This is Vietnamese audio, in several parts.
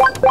What?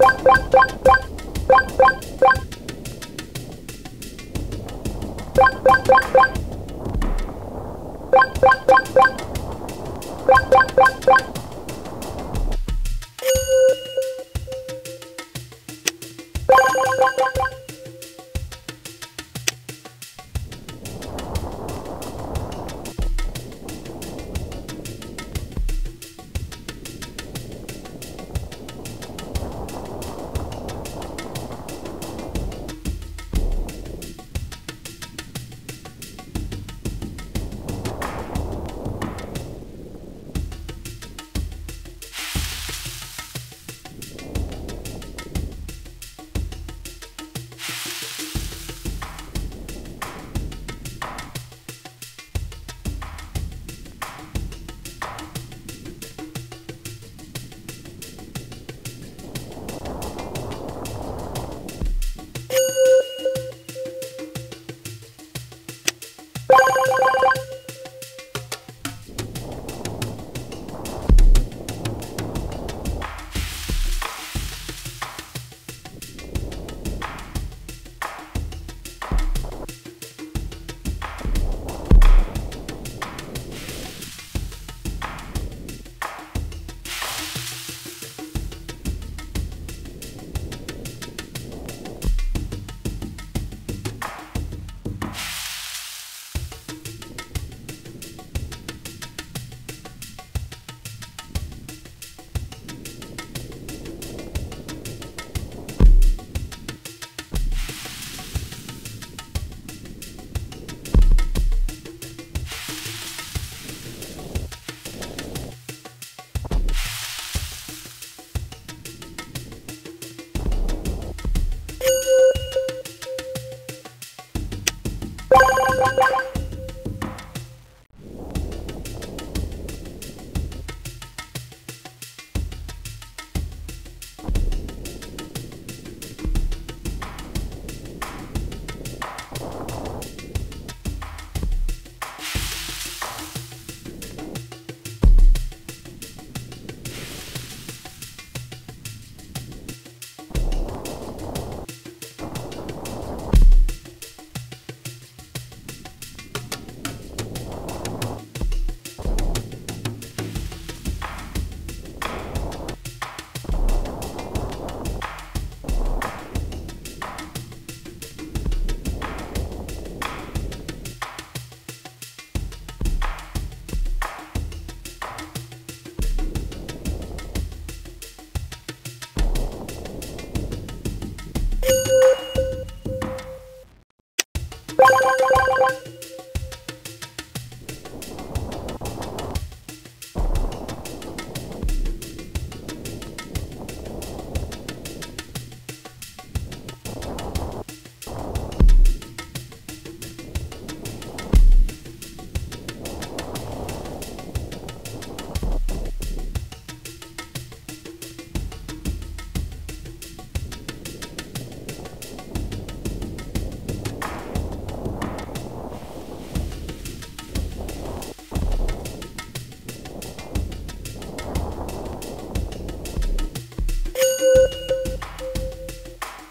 you